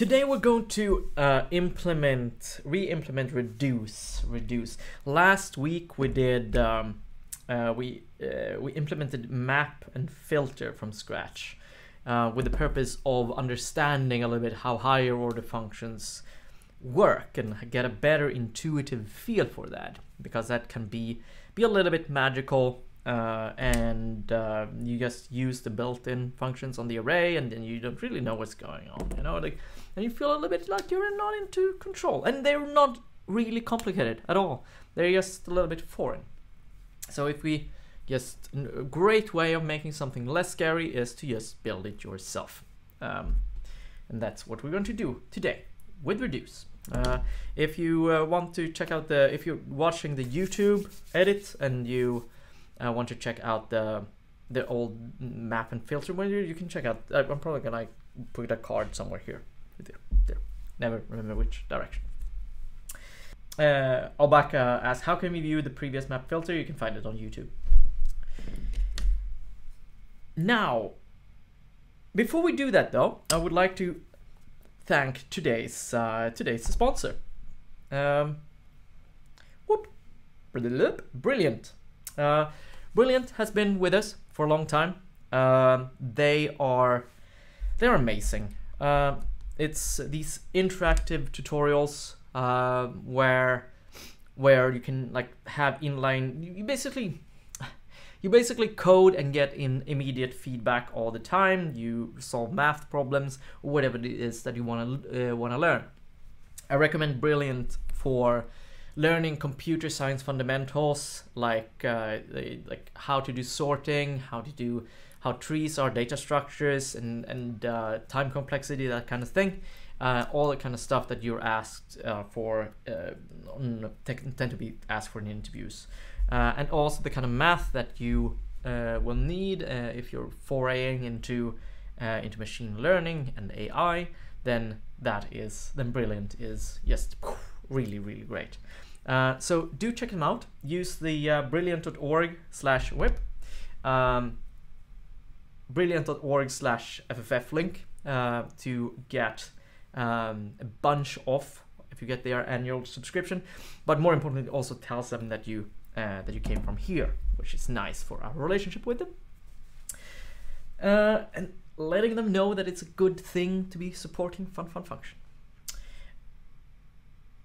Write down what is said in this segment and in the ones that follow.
Today we're going to uh, implement, re-implement reduce, reduce. Last week we did, um, uh, we uh, we implemented map and filter from scratch, uh, with the purpose of understanding a little bit how higher order functions work and get a better intuitive feel for that, because that can be be a little bit magical uh, and uh, you just use the built-in functions on the array and then you don't really know what's going on you know like and you feel a little bit like you're not into control and they're not really complicated at all they're just a little bit foreign so if we just a great way of making something less scary is to just build it yourself um, and that's what we're going to do today with reduce uh, if you uh, want to check out the if you're watching the youtube edit and you uh, want to check out the the old map and filter window, you can check out. I'm probably gonna put a card somewhere here. There, there. Never remember which direction. Uh, Albaka asks, how can we view the previous map filter? You can find it on YouTube. Now, before we do that though, I would like to thank today's uh, today's sponsor. Um, whoop, brilliant. Uh, Brilliant has been with us for a long time. Uh, they are they're amazing. Uh, it's these interactive tutorials uh, where where you can like have inline. You basically you basically code and get in immediate feedback all the time. You solve math problems whatever it is that you want to uh, want to learn. I recommend Brilliant for learning computer science fundamentals like uh, like how to do sorting, how to do how trees are data structures and and uh, time complexity, that kind of thing. Uh, all the kind of stuff that you're asked uh, for uh, tend to be asked for in interviews, uh, and also the kind of math that you will need if you're foraying into into machine learning and AI. Then that is then brilliant is just really really great. Uh, so do check them out. Use the uh, brilliant.org slash web, um, brilliant.org slash FFF link uh, to get um, a bunch off if you get their annual subscription. But more importantly, it also tells them that you uh, that you came from here, which is nice for our relationship with them. Uh, and letting them know that it's a good thing to be supporting Fun Fun Function.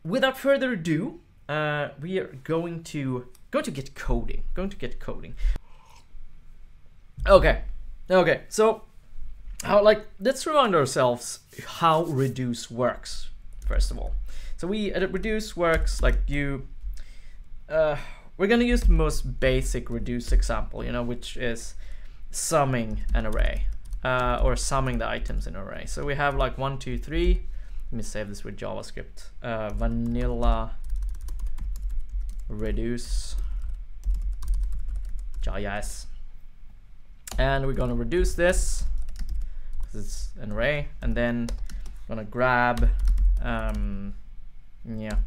Without further ado, uh, we are going to going to get coding. Going to get coding. Okay, okay. So, how like let's remind ourselves how reduce works first of all. So we uh, reduce works like you. Uh, we're gonna use the most basic reduce example, you know, which is summing an array uh, or summing the items in an array. So we have like one, two, three. Let me save this with JavaScript. Uh, vanilla reduce JS. And we're gonna reduce this because it's an array, and then I'm gonna grab, um, yeah,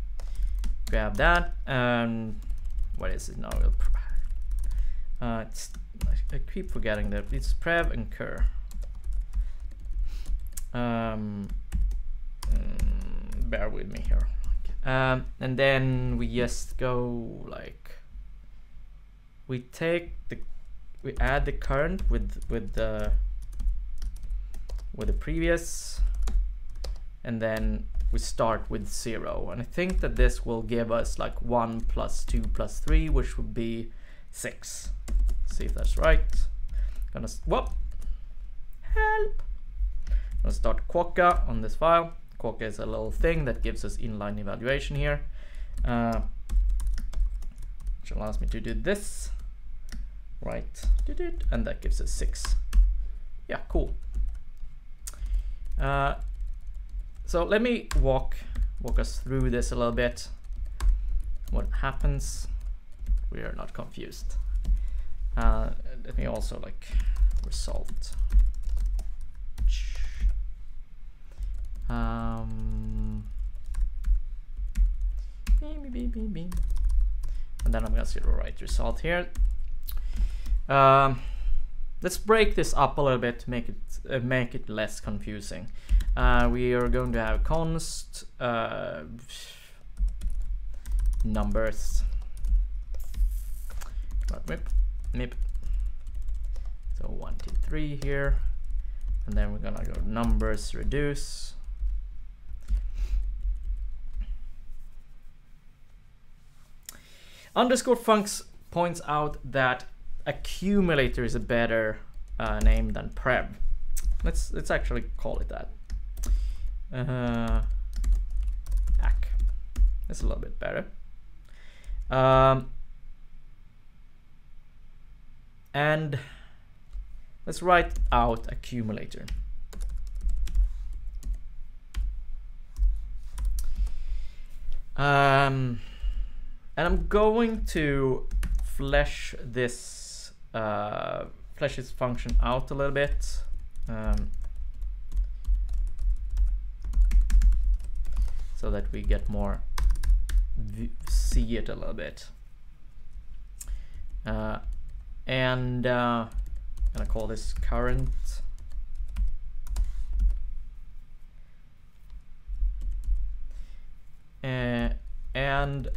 grab that. And what is it now? Uh, I keep forgetting that it's prev and cur. Um, mm, bear with me here. Um, and then we just go like we take the we add the current with with the with the previous and then we start with zero. And I think that this will give us like one plus two plus three which would be six. See if that's right. Gonna whoop. Help. Gonna start Quokka on this file. Quokka is a little thing that gives us inline evaluation here, uh, which allows me to do this, right, and that gives us six. Yeah, cool. Uh, so let me walk walk us through this a little bit. What happens? We are not confused. Uh, let me also like result Um, and then I'm gonna see the right result here. Um, let's break this up a little bit to make it uh, make it less confusing. Uh, we are going to have const uh, numbers. Mip, mip. So one, two, three here, and then we're gonna go numbers reduce. Underscore funks points out that accumulator is a better uh, name than prev. Let's let's actually call it that. Uh, ac. That's a little bit better. Um, and let's write out accumulator. Um, and I'm going to flesh this uh, flesh this function out a little bit. Um, so that we get more see it a little bit. Uh, and uh, I'm gonna call this current. Uh, and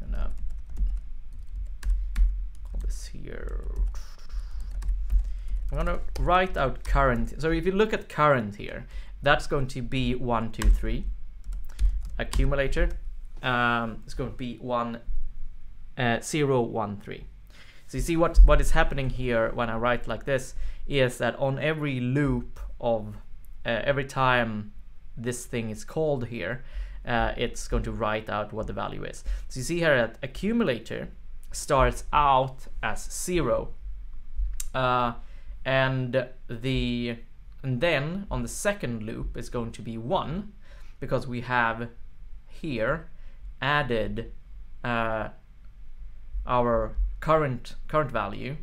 gonna call this here. I'm gonna write out current. So if you look at current here, that's going to be one, two, three. Accumulator um, is going to be one, uh, zero, one, three. So you see what, what is happening here when I write like this is that on every loop of uh, every time this thing is called here, uh, it's going to write out what the value is. So you see here at accumulator starts out as zero. Uh, and the and then on the second loop is going to be 1 because we have here added uh, our current current value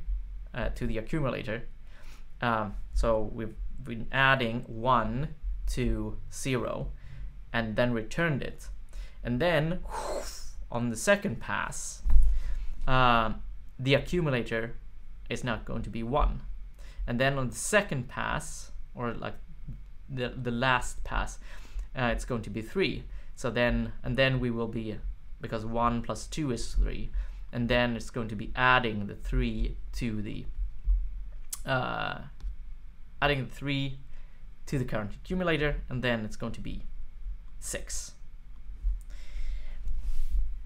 uh, to the accumulator. Um, so we've been adding 1 to 0 and then returned it. And then on the second pass, uh, the accumulator is not going to be 1. And then on the second pass, or like the, the last pass, uh, it's going to be 3. So then, and then we will be, because 1 plus 2 is 3, and then it's going to be adding the 3 to the, uh, adding the 3 to the current accumulator, and then it's going to be 6.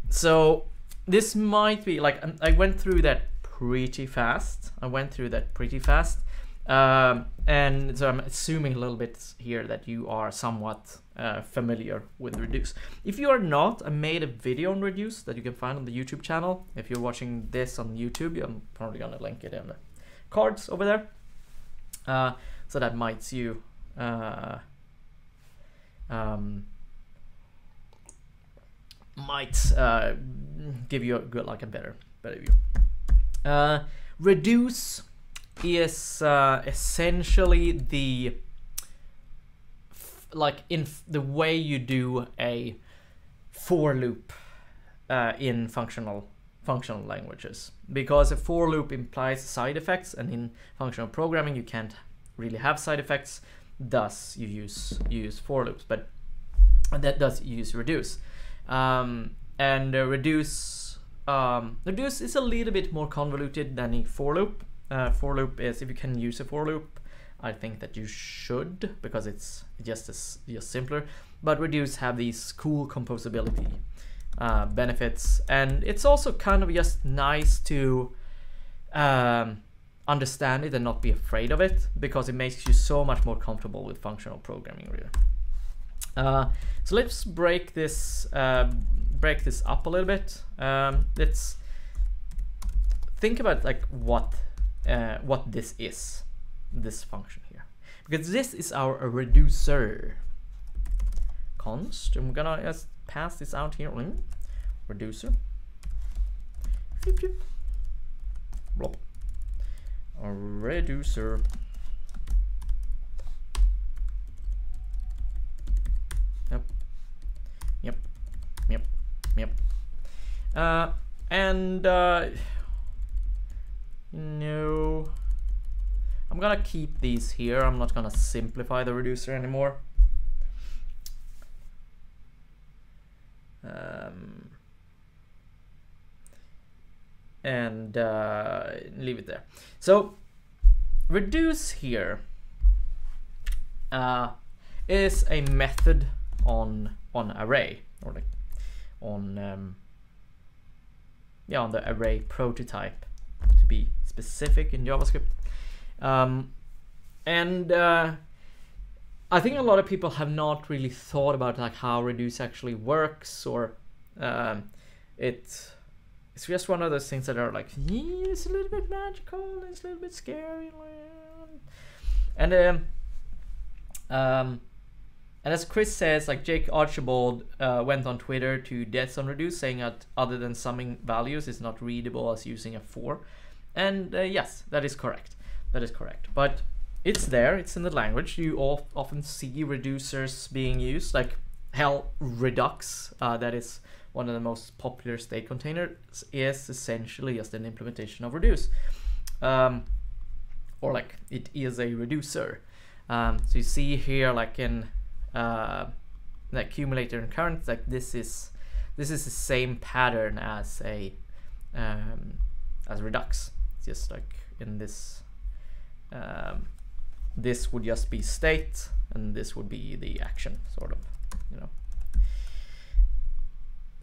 So this might be like I went through that pretty fast. I went through that pretty fast. Um, and so I'm assuming a little bit here that you are somewhat uh, familiar with Reduce. If you are not, I made a video on Reduce that you can find on the YouTube channel. If you're watching this on YouTube, I'm probably gonna link it in the cards over there. Uh, so that might you uh, um, might uh, give you a good like a better better view. Uh, reduce is uh, essentially the like in the way you do a for loop uh, in functional functional languages. Because a for loop implies side effects and in functional programming you can't really have side effects. Thus you use you use for loops but that does use reduce um, and uh, reduce um, reduce is a little bit more convoluted than a for loop. Uh, for loop is if you can use a for loop I think that you should because it's just as just simpler. But reduce have these cool composability uh, benefits. And it's also kind of just nice to um, understand it and not be afraid of it because it makes you so much more comfortable with functional programming really. Uh, so let's break this uh, break this up a little bit. Um, let's think about like what uh, what this is, this function here, because this is our reducer const. I'm gonna just pass this out here. Reducer. Blop. A reducer. Uh, and uh, no, I'm gonna keep these here. I'm not gonna simplify the reducer anymore. Um, and uh, leave it there. So reduce here uh, is a method on on array or like on um, yeah on the array prototype to be specific in JavaScript. Um, and uh, I think a lot of people have not really thought about like how reduce actually works or um, it it's just one of those things that are like yeah, it's a little bit magical it's a little bit scary and um, um and as Chris says, like Jake Archibald uh, went on Twitter to deaths on reduce, saying that other than summing values, it's not readable as using a for. And uh, yes, that is correct. That is correct. But it's there. It's in the language. You often see reducers being used, like hell redux. Uh, that is one of the most popular state containers. Is essentially just an implementation of reduce, um, or like it is a reducer. Um, so you see here, like in uh, the accumulator and current, like this is this is the same pattern as a um, as redux. It's just like in this um, this would just be state and this would be the action sort of you know.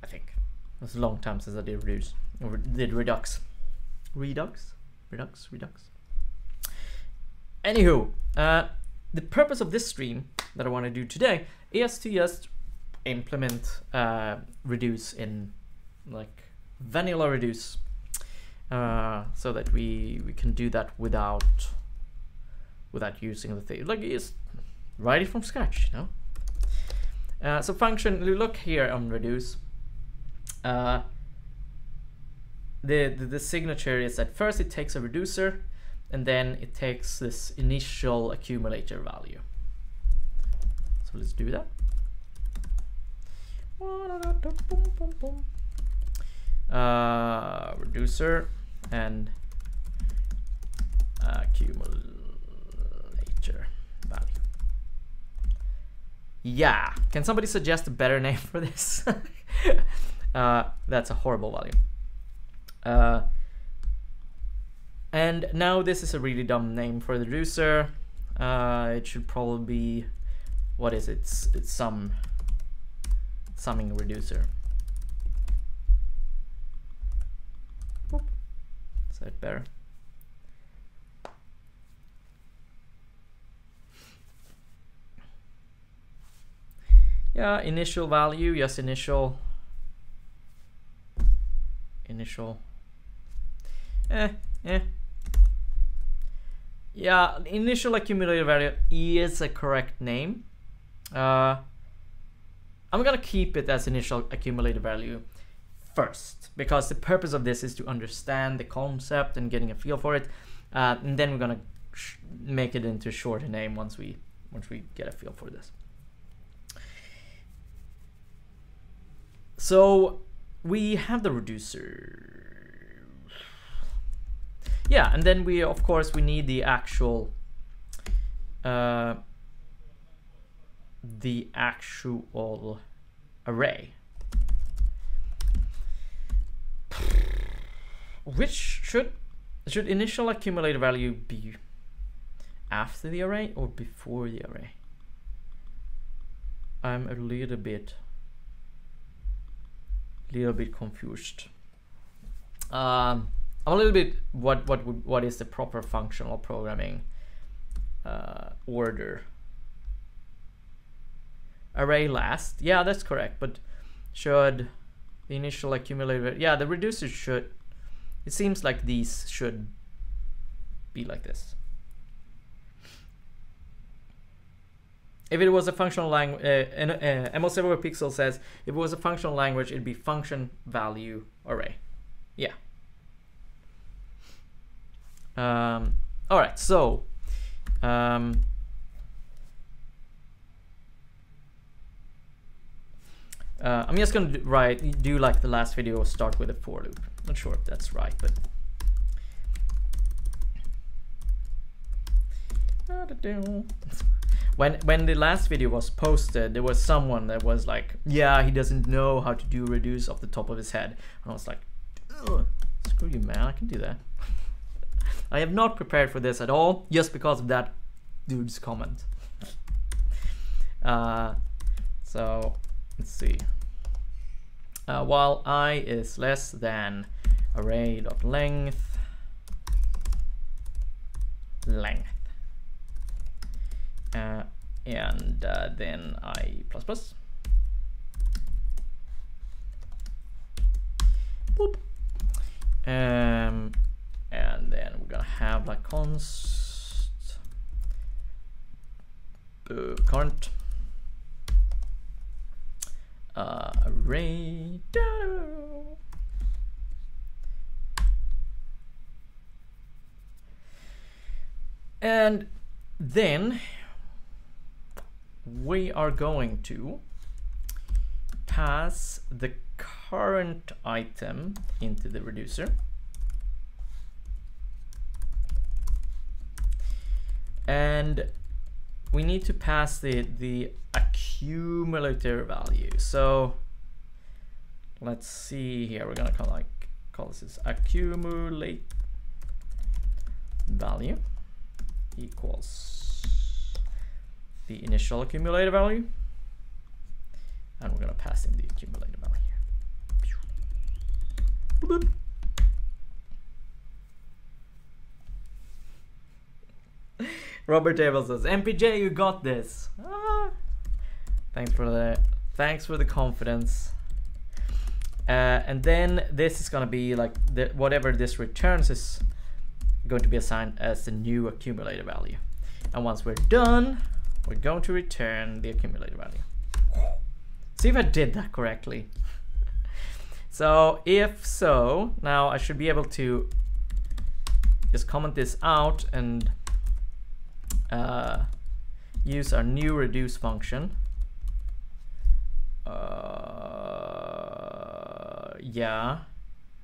I think. It's a long time since I did reduce or did redux. Redux? Redux? Redux? Anywho uh, the purpose of this stream that I want to do today is to just implement uh, reduce in like vanilla reduce uh, so that we we can do that without without using the thing. Like just write it from scratch you know? Uh, so function look here on reduce. Uh, the, the the signature is that first it takes a reducer and then it takes this initial accumulator value. So let's do that. Uh, reducer and accumulator value. Yeah, can somebody suggest a better name for this? uh, that's a horrible value. Uh, and now this is a really dumb name for the reducer. Uh, it should probably be, what is it? It's, some summing reducer. Boop. Is that better? Yeah, initial value, yes, initial, initial, eh, eh, yeah, initial accumulator value is a correct name. Uh, I'm gonna keep it as initial accumulator value first because the purpose of this is to understand the concept and getting a feel for it. Uh, and then we're gonna make it into shorter name once we once we get a feel for this. So we have the reducer yeah, and then we, of course, we need the actual, uh, the actual array. Which should, should initial accumulator value be after the array or before the array? I'm a little bit, little bit confused. Um, I'm a little bit what what what is the proper functional programming uh, order? Array last, yeah, that's correct. But should the initial accumulator? Yeah, the reducer should. It seems like these should be like this. If it was a functional language, uh, uh, ML Pixel says if it was a functional language, it'd be function value array. Yeah. Um, all right, so um, uh, I'm just gonna write do like the last video, start with a for loop. Not sure if that's right, but when when the last video was posted, there was someone that was like, "Yeah, he doesn't know how to do reduce off the top of his head," and I was like, "Screw you, man! I can do that." I have not prepared for this at all, just because of that dude's comment. Uh, so let's see. Uh, while i is less than array.length length uh, and uh, then i plus plus Boop. Um, and then we're gonna have like const uh, current uh, array. And then we are going to pass the current item into the reducer. And we need to pass the, the accumulator value. So let's see here. We're gonna call like call this accumulate value equals the initial accumulator value. And we're gonna pass in the accumulator value. Robert Table says, MPJ, you got this. Ah. Thanks for the thanks for the confidence. Uh, and then this is gonna be like the, whatever this returns is going to be assigned as the new accumulator value. And once we're done, we're going to return the accumulator value. See if I did that correctly. so if so, now I should be able to just comment this out and uh, use our new reduce function. Uh, yeah,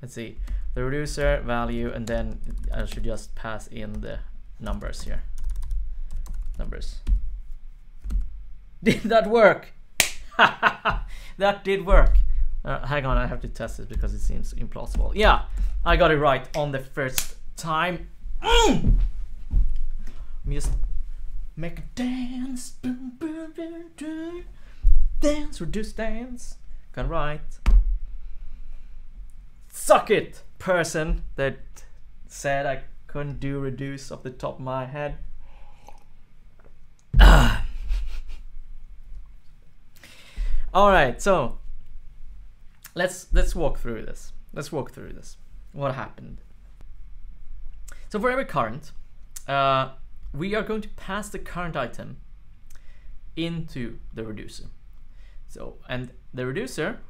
let's see, the reducer value, and then I should just pass in the numbers here. Numbers. Did that work? that did work. Uh, hang on, I have to test it because it seems implausible. Yeah, I got it right on the first time. Mm! Just Make a dance. boom, boom, boom, boom. Dance, reduce dance. Got right. Suck it, person that said I couldn't do reduce off the top of my head. Ah. All right, so let's let's walk through this. Let's walk through this. What happened? So for every current, uh, we are going to pass the current item into the reducer. So, and the reducer,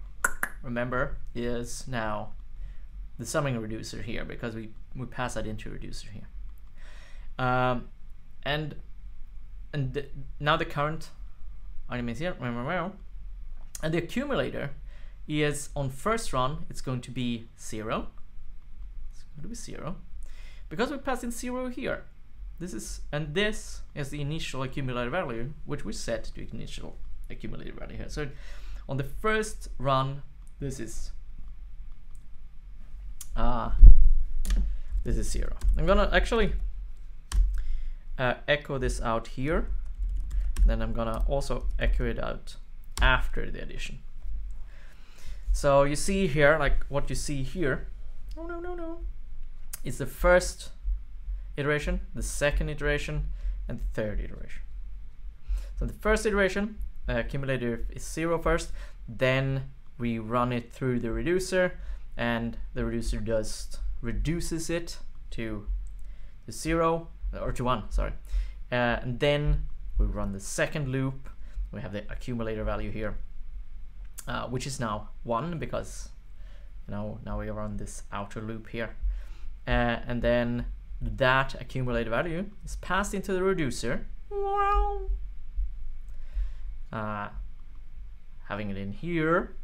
remember, is now the summing reducer here because we, we pass that into reducer here. Um, and and the, now the current item is here, remember. and the accumulator is on first run, it's going to be zero. It's going to be zero because we passed in zero here. This is and this is the initial accumulator value, which we set to initial accumulator value here. So on the first run, this is uh, this is zero. I'm gonna actually uh, echo this out here. Then I'm gonna also echo it out after the addition. So you see here, like what you see here, no, no, no, no, is the first iteration, the second iteration, and the third iteration. So the first iteration, uh, accumulator is zero first, then we run it through the reducer, and the reducer just reduces it to, to zero, or to one, sorry. Uh, and then we run the second loop, we have the accumulator value here, uh, which is now one because you know now we are on this outer loop here. Uh, and then that accumulated value is passed into the reducer. Uh, having it in here.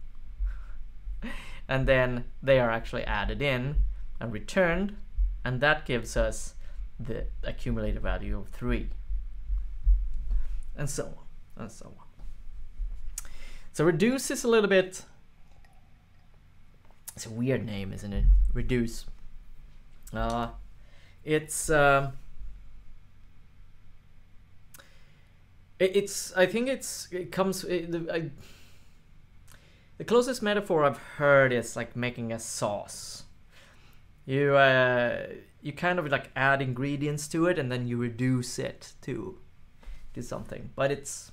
and then they are actually added in and returned. And that gives us the accumulated value of 3. and so on, and so on. So reduce is a little bit. It's a weird name, isn't it? Reduce. Uh, it's. Um, it, it's. I think it's. It comes. It, the, I, the closest metaphor I've heard is like making a sauce. You uh, you kind of like add ingredients to it and then you reduce it to to something. But it's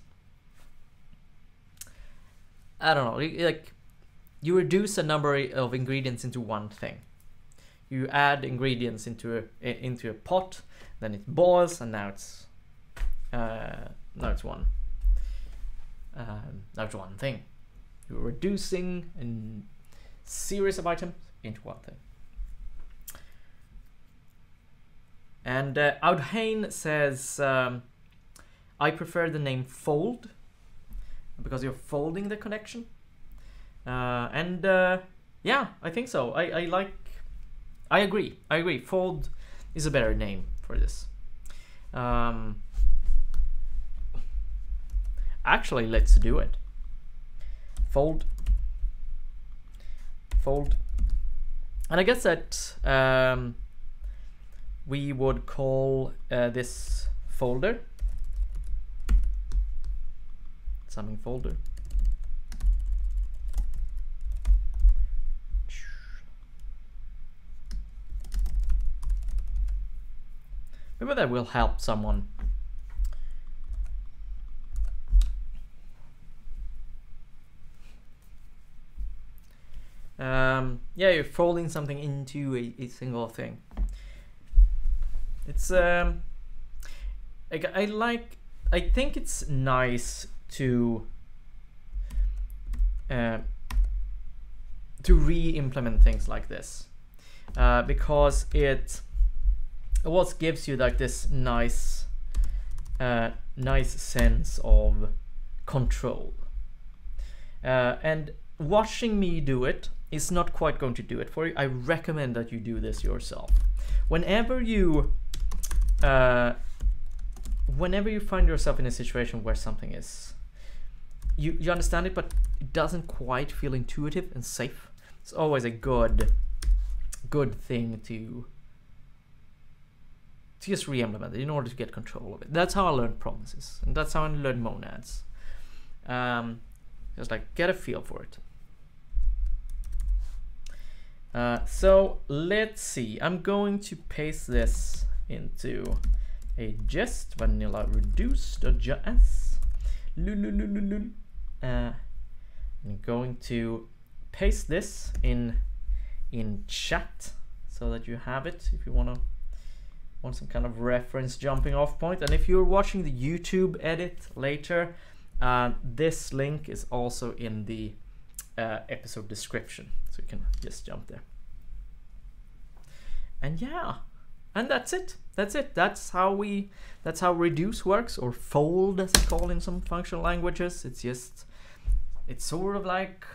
I don't know, like you reduce a number of ingredients into one thing. You add ingredients into a into a pot, then it boils, and now it's uh, now it's one. Um, now it's one thing. You're reducing a series of items into one thing. And uh, Audhain says, um, I prefer the name fold because you're folding the connection. Uh, and uh, yeah, I think so. I, I like, I agree. I agree. Fold is a better name for this. Um, actually, let's do it fold fold and I guess that um, we would call uh, this folder something folder maybe that will help someone um, yeah, you're folding something into a, a single thing. It's um, I like. I think it's nice to uh, to re-implement things like this uh, because it what gives you like this nice uh, nice sense of control uh, and watching me do it is not quite going to do it for you. I recommend that you do this yourself. Whenever you uh, whenever you find yourself in a situation where something is you, you understand it but it doesn't quite feel intuitive and safe it's always a good good thing to to just re-implement it in order to get control of it. That's how i learned promises and that's how i learned monads. Um, just like get a feel for it. Uh, so let's see, I'm going to paste this into a gist vanilla reduce.js. Uh, I'm going to paste this in in chat so that you have it if you want to want some kind of reference jumping off point and if you're watching the YouTube edit later uh, this link is also in the uh, episode description. So you can just jump there. And yeah, and that's it. That's it. That's how we, that's how reduce works or fold as it's called in some functional languages. It's just, it's sort of like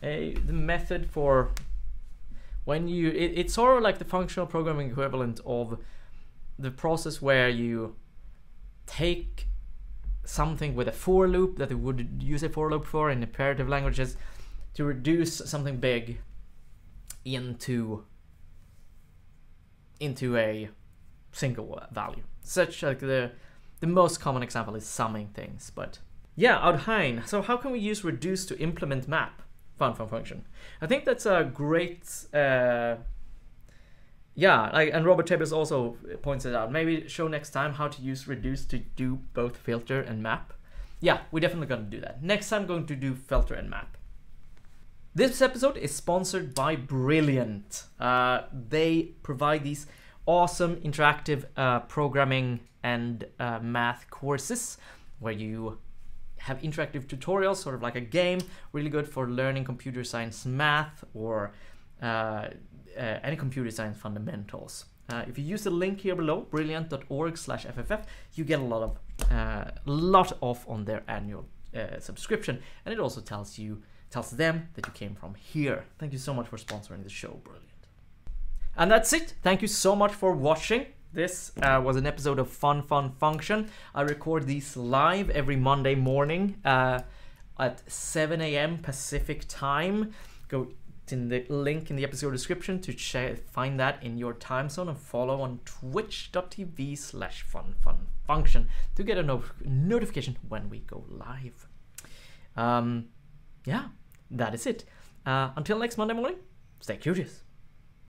a the method for when you, it, it's sort of like the functional programming equivalent of the process where you take something with a for loop that you would use a for loop for in imperative languages to reduce something big into into a single value. Such like the the most common example is summing things, but yeah, Audhain. So how can we use reduce to implement map fun fun function? I think that's a great uh, yeah, like, and Robert Tables also points it out. Maybe show next time how to use reduce to do both filter and map. Yeah, we're definitely going to do that. Next time, I'm going to do filter and map. This episode is sponsored by Brilliant. Uh, they provide these awesome interactive uh, programming and uh, math courses where you have interactive tutorials, sort of like a game, really good for learning computer science math or uh, uh, any computer science fundamentals. Uh, if you use the link here below, brilliant.org slash FFF, you get a lot of uh, lot off on their annual uh, subscription. And it also tells you tells them that you came from here. Thank you so much for sponsoring the show, Brilliant. And that's it. Thank you so much for watching. This uh, was an episode of Fun Fun Function. I record these live every Monday morning uh, at 7 a.m. Pacific time. Go in the link in the episode description to find that in your time zone and follow on twitch.tv slash fun fun function to get a no- notification when we go live. Um, yeah, that is it. Uh, until next Monday morning, stay curious.